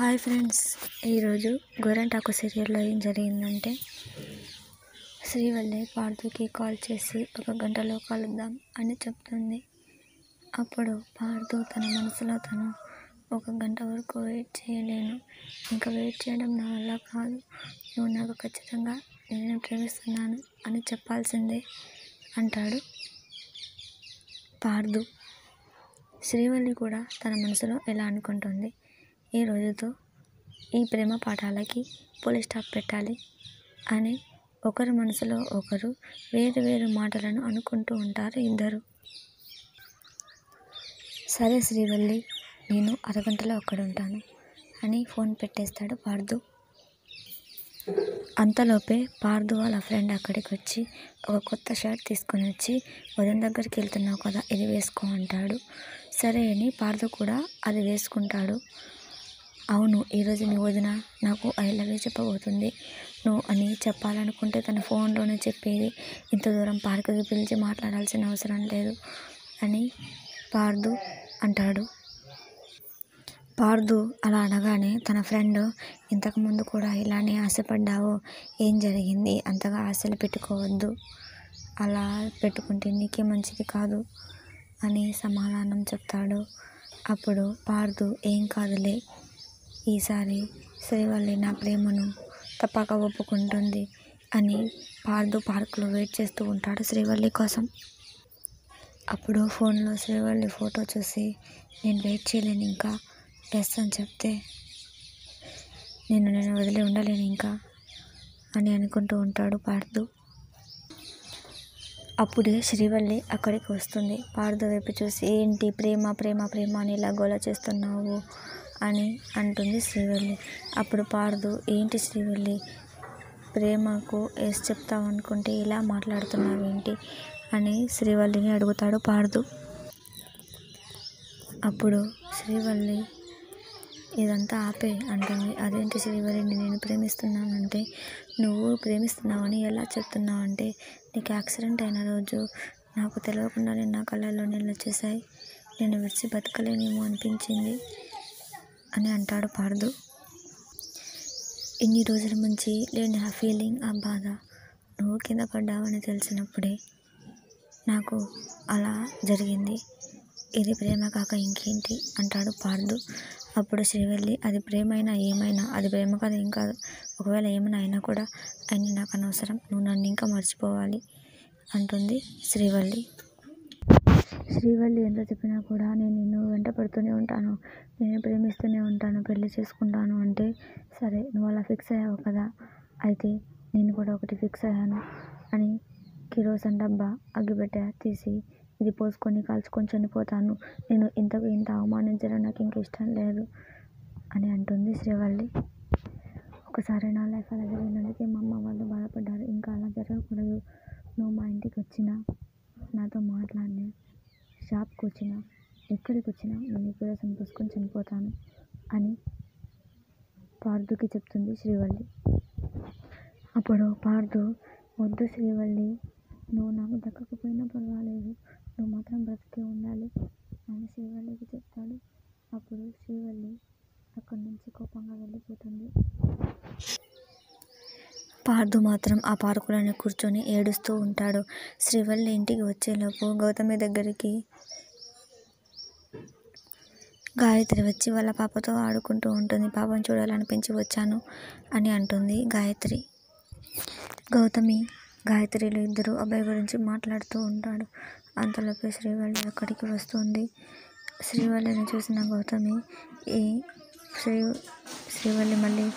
Hi friends ఈరోజు గోరంటాకు సీరియల్లో ఏం జరిగిందంటే శ్రీవల్లి పార్థుకి కాల్ చేసి ఒక గంటలో కలుద్దాం అని చెప్తుంది. అప్పుడు పార్థు తన మనసులో తను ఒక గంట వరకు వెయిట్ చేయలేను. ఇంకా వెయిట్ చేయడం నా వల్ల కాదు. నువ్వు నాకు ఖచ్చితంగా నేను ప్రేమిస్తున్నాను అని చెప్పాల్సిందే అంటాడు పార్థు శ్రీవల్లి కూడా తన మనసులో ఎలా అనుకుంటుంది. ఈ రోజుతో ఈ ప్రేమ పాఠాలకి పోలీస్ స్టాప్ పెట్టాలి అని ఒకరి మనసులో ఒకరు వేరు వేరు మాటలను అనుకుంటూ ఉంటారు ఇద్దరు. సరే శ్రీవల్లి నేను అరగంటలో అక్కడ ఉంటాను అని ఫోన్ పెట్టేస్తాడు పార్దు. అంతలోపే పార్దు వాళ్ళ ఫ్రెండ్ అక్కడికి వచ్చి ఒక కొత్త షర్ట్ తీసుకొని వచ్చి వదిన దగ్గరికి వెళ్తున్నావు కదా ఇది వేసుకో అంటాడు. సరే అని పార్దు కూడా అది వేసుకుంటాడు. అవును ఈరోజు నీ వదిన నాకు ఐ లవ్ యూ చెప్పబోతుంది. నువ్వు అని చెప్పాలనుకుంటే తన ఫోన్లోనే చెప్పేది. ఇంత దూరం పార్కుకి పిలిచి మాట్లాడాల్సిన అవసరం లేదు అని పార్దు అంటాడు. పార్దు అలా అనగానే తన ఫ్రెండ్ ఇంతకుముందు కూడా ఇలానే ఆశపడ్డావు. ఏం జరిగింది? అంతగా ఆశలు పెట్టుకోవద్దు. అలా పెట్టుకుంటే నీకే మంచిది కాదు అని సమాధానం చెప్తాడు. అప్పుడు పార్దు ఏం కాదులే. ఈసారి శ్రీవల్లి నా ప్రేమను తప్పక ఒప్పుకుంటుంది అని పార్దు పార్కులో వెయిట్ చేస్తూ ఉంటాడు శ్రీవల్లి కోసం. అప్పుడు ఫోన్లో శ్రీవల్లి ఫోటో చూసి నేను వెయిట్ చేయలేను ఇంకా ఎస్ అని చెప్తే నేను నేను వదిలి ఉండలేను ఇంకా అని అనుకుంటూ ఉంటాడు పార్దు. అప్పుడే శ్రీవల్లి అక్కడికి వస్తుంది. పార్దు వైపు చూసి ఏంటి ప్రేమ ప్రేమ ప్రేమ అని ఇలా గోల చేస్తున్నావు? అని అంటుంది శ్రీవల్లి. అప్పుడు పార్దు ఏంటి శ్రీవల్లి? ప్రేమకు ఎస్ చెప్తావు అనుకుంటే ఇలా మాట్లాడుతున్నావు ఏంటి అని శ్రీవల్లిని అడుగుతాడు పార్దు. అప్పుడు శ్రీవల్లి ఇదంతా ఆపే అంటుంది. అదేంటి శ్రీవల్లిని నేను ప్రేమిస్తున్నానంటే నువ్వు ప్రేమిస్తున్నావని ఎలా చెప్తున్నావు అంటే నీకు యాక్సిడెంట్ అయిన రోజు నాకు తెలియకుండానే నా కళ్ళల్లో నీళ్ళు వచ్చేసాయి నేను విడిచి బతకలేనేమో అనిపించింది. అని అంటాడు పార్దు. ఇన్ని రోజుల నుంచి లేని ఆ ఫీలింగ్ ఆ బాధ నువ్వు కింద పడ్డావని తెలిసినప్పుడే నాకు అలా జరిగింది. ఇది ప్రేమ కాక ఇంకేంటి? అంటాడు పార్దు. అప్పుడు శ్రీవల్లి అది ప్రేమైనా ఏమైనా? అది ప్రేమ కాదు ఏం కాదు. ఒకవేళ ఏమైనా అయినా కూడా అయినా నాకు అనవసరం. నువ్వు నన్ను ఇంకా మర్చిపోవాలి అంటుంది శ్రీవల్లి. శ్రీవల్లి ఎంత చెప్పినా కూడా నేను నిన్ను వెంట పడుతూనే ఉంటాను. నేను ప్రేమిస్తూనే ఉంటాను పెళ్ళి చేసుకుంటాను అంటే సరే నువ్వు అలా ఫిక్స్ అయ్యావు కదా? అయితే నేను కూడా ఒకటి ఫిక్స్ అయ్యాను అని కిరోసన్ డబ్బా అగ్గిపెట్టె తీసి ఇది పోసుకొని కాల్చుకొని చనిపోతాను. నేను ఇంతకు ఇంత అవమానించడం నాకు ఇంక ఇష్టం లేదు అని అంటుంది శ్రీవల్లి. ఒకసారి నా లైఫ్ అలా జరిగినందుకే మా అమ్మ వాళ్ళు బాధపడ్డారు. ఇంకా అలా జరగకూడదు. నువ్వు మా ఇంటికి వచ్చినా నాతో మాట్లాడినా షాప్కి వచ్చినా ఎక్కడికి వచ్చినా నేను కూడా పోసుకొని చనిపోతాను అని పార్థుకి చెప్తుంది శ్రీవల్లి. అప్పుడు పార్థు వద్దు శ్రీవల్లి నువ్వు నాకు దక్కకపోయినా పర్వాలేదు. నువ్వు మాత్రం బ్రతికే ఉండాలి అని శ్రీవల్లికి చెప్తాడు అప్పుడు శ్రీవల్లి అక్కడి నుంచి కోపంగా వెళ్ళిపోతుంది పార్దు మాత్రం. ఆ పార్కులోనే కూర్చొని ఏడుస్తూ ఉంటాడు. శ్రీవల్లి ఇంటికి వచ్చేలోపు గౌతమి దగ్గరికి గాయత్రి వచ్చి వాళ్ళ పాపతో ఆడుకుంటూ ఉంటుంది. పాపను చూడాలనిపించి వచ్చాను అని అంటుంది గాయత్రి. గౌతమి గాయత్రిలు ఇద్దరు అబ్బాయి గురించి మాట్లాడుతూ ఉంటాడు అంతలోపు శ్రీవల్లి అక్కడికి వస్తుంది. శ్రీవల్లిని చూసిన గౌతమి ఈ శ్రీ శ్రీవల్లి మళ్ళీ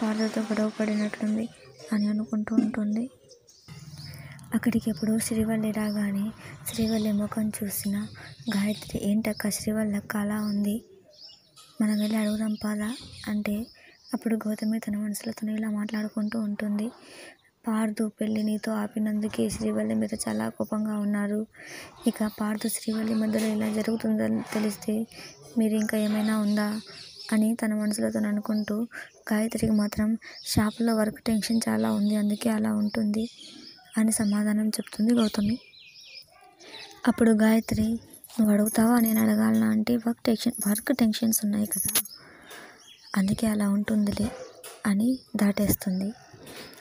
పార్వతో గొడవ పడినట్లుంది. అని అనుకుంటూ ఉంటుంది. అక్కడికి ఎప్పుడు శ్రీవల్లి రాగానే శ్రీవల్లి ముఖం చూసిన గాయత్రి ఏంటక్క శ్రీవల్లి? అక్క అలా ఉంది. మనం వెళ్ళి అడుగుదాం పాదా అంటే అప్పుడు గౌతమి తన మనసులతో ఇలా మాట్లాడుకుంటూ ఉంటుంది. పార్దు పెళ్ళి నీతో ఆపినందుకే శ్రీవల్లి మీద చాలా కోపంగా ఉన్నారు. ఇక పార్దు శ్రీవల్లి మధ్యలో ఇలా జరుగుతుందని తెలిస్తే మీరు ఇంకా ఏమైనా ఉందా? అని తన మనసులో తను అనుకుంటూ గాయత్రికి మాత్రం షాపులో వర్క్ టెన్షన్ చాలా ఉంది అందుకే అలా ఉంటుంది అని సమాధానం చెప్తుంది గౌతమి. అప్పుడు గాయత్రి నువ్వు అడుగుతావా? నేను అడగాలనా? అంటే వర్క్ టెన్షన్ వర్క్ టెన్షన్స్ ఉన్నాయి కదా అందుకే అలా ఉంటుందిలే అని దాటేస్తుంది.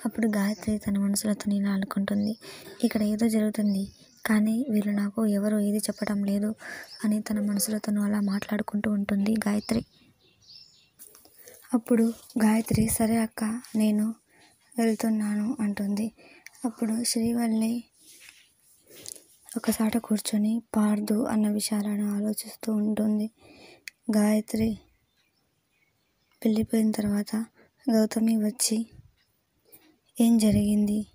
అప్పుడు గాయత్రి తన మనసులో తను ఇలా అనుకుంటుంది ఇక్కడ ఏదో జరుగుతుంది కానీ వీళ్ళు నాకు ఎవరు ఏది చెప్పడం లేదు అని తన మనసులో తను అలా మాట్లాడుకుంటూ ఉంటుంది గాయత్రి. అప్పుడు గాయత్రి సరే అక్క నేను వెళ్తున్నాను అంటుంది. అప్పుడు శ్రీవల్లి ఒకసాట కూర్చొని పార్దు అన్న విషయాలను ఆలోచిస్తూ ఉంటుంది. గాయత్రి వెళ్ళిపోయిన తర్వాత గౌతమి వచ్చి ఏం జరిగింది?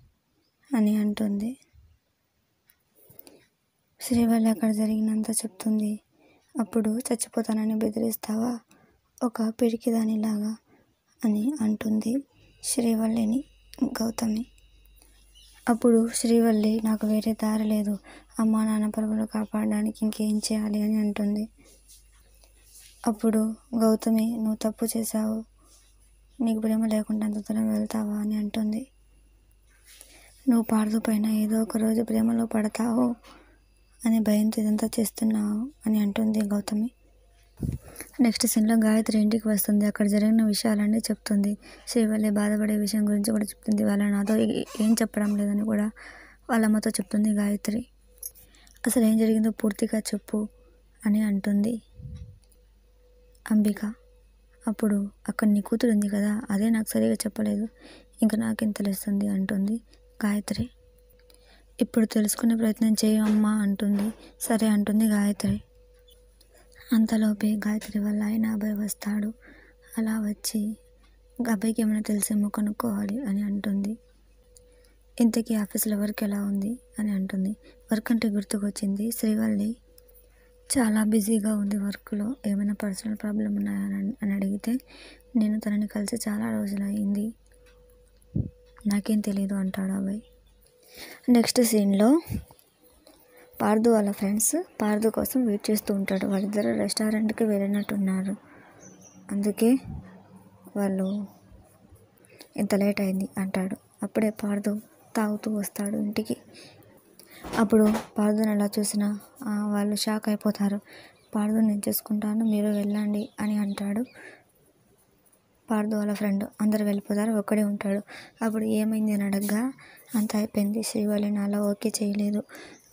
అని అంటుంది. శ్రీవల్లి అక్కడ జరిగినంత చెప్తుంది. అప్పుడు చచ్చిపోతానని బెదిరిస్తావా? ఒక పిరికిదానిలాగా అని అంటుంది శ్రీవల్లిని గౌతమి. అప్పుడు శ్రీవల్లి నాకు వేరే దారి లేదు. అమ్మా నాన్న పరుగులు కాపాడడానికి ఇంకేం చేయాలి? అని అంటుంది. అప్పుడు గౌతమి నువ్వు తప్పు చేశావు. నీకు ప్రేమ లేకుండా అంత దూరం వెళ్తావా? అని అంటుంది. నువ్వు పాడుతూ పైన ఏదో ఒక రోజు ప్రేమలో పడతావు అని భయంతో ఇదంతా చేస్తున్నావు? అని అంటుంది గౌతమి. నెక్స్ట్ సీన్లో గాయత్రి ఇంటికి వస్తుంది. అక్కడ జరిగిన విషయాలన్నీ చెప్తుంది. శ్రీవల్లి బాధపడే విషయం గురించి కూడా చెప్తుంది. వాళ్ళ నాతో ఏం చెప్పడం లేదని కూడా వాళ్ళ అమ్మతో చెప్తుంది గాయత్రి. అసలు ఏం జరిగిందో పూర్తిగా చెప్పు అని అంటుంది అంబిక. అప్పుడు అక్కడ నీ కూతురు ఉంది కదా అదే నాకు సరిగా చెప్పలేదు. ఇంకా నాకేం తెలుస్తుంది అంటుంది గాయత్రి. ఇప్పుడు తెలుసుకునే ప్రయత్నం చేయమ్మా అంటుంది. సరే అంటుంది గాయత్రి. అంతలోపే గాయత్రి వల్ల ఆయన అబ్బాయి వస్తాడు. అలా వచ్చి అబ్బాయికి ఏమైనా తెలిసేమో కనుక్కోవాలి అని అంటుంది. ఇంతకీ ఆఫీస్లో వర్క్ ఎలా ఉంది అని అంటుంది. వర్క్ అంటే గుర్తుకొచ్చింది శ్రీవల్లి. చాలా బిజీగా ఉంది వర్క్లో. ఏమైనా పర్సనల్ ప్రాబ్లం ఉన్నాయా అని అని అడిగితే నేను తనని కలిసి చాలా రోజులు అయింది నాకేం తెలియదు అంటాడు అబ్బాయి నెక్స్ట్ సీన్లో పార్దు వాళ్ళ ఫ్రెండ్స్ పార్దు కోసం వెయిట్ చేస్తూ ఉంటాడు. వాళ్ళిద్దరు రెస్టారెంట్కి వెళ్ళినట్టున్నారు. అందుకే వాళ్ళు ఇంత లేట్ అయింది అంటాడు. అప్పుడే పార్దు తాగుతూ వస్తాడు ఇంటికి. అప్పుడు పార్దుని ఎలా చూసినా వాళ్ళు షాక్ అయిపోతారు. పార్దుని నేను చేసుకుంటాను మీరు వెళ్ళండి అని అంటాడు. పార్దు వాళ్ళ ఫ్రెండ్ అందరు వెళ్ళిపోతారు ఒక్కడే ఉంటాడు. అప్పుడు ఏమైంది అని అడగ్గా అంత అయిపోయింది శ్రీవల్లి నాలో ఓకే చేయలేదు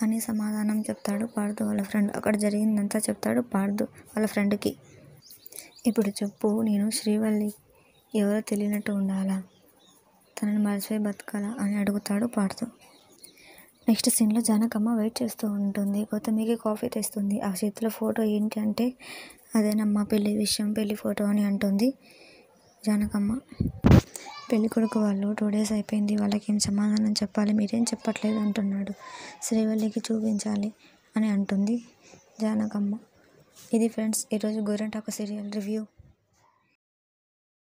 అని సమాధానం చెప్తాడు పార్దు వాళ్ళ ఫ్రెండ్. అక్కడ జరిగిందంతా చెప్తాడు పార్దు వాళ్ళ ఫ్రెండ్కి. ఇప్పుడు చెప్పు నేను శ్రీవల్లి ఎవరో తెలియనట్టు ఉండాలా? తనని మర్చిపోయి బతకాలా? అని అడుగుతాడు పాడుతూ. నెక్స్ట్ సీన్లో జానకమ్మ వెయిట్ చేస్తూ ఉంటుంది. గౌతమికి కాఫీ తెస్తుంది. ఆ చేతిలో ఫోటో ఏంటి అంటే అదేనమ్మా పెళ్ళి విషయం పెళ్ళి ఫోటో అని అంటుంది. జానకమ్మ. పెళ్ళి కొడుకు వాళ్ళు టూ డేస్ అయిపోయింది. వాళ్ళకి ఏం సమాధానం చెప్పాలి? మీరేం చెప్పట్లేదు అంటున్నాడు. శ్రీవల్లికి చూపించాలి అని అంటుంది జానకమ్మ. ఇది ఫ్రెండ్స్ ఈరోజు గోరెంటాకు సీరియల్ రివ్యూ.